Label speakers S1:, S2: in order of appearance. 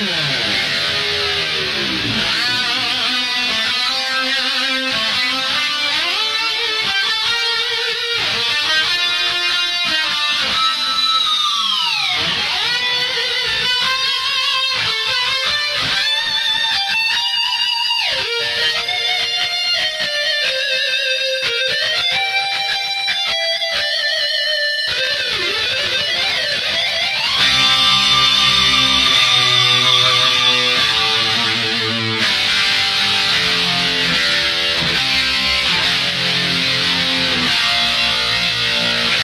S1: Yeah.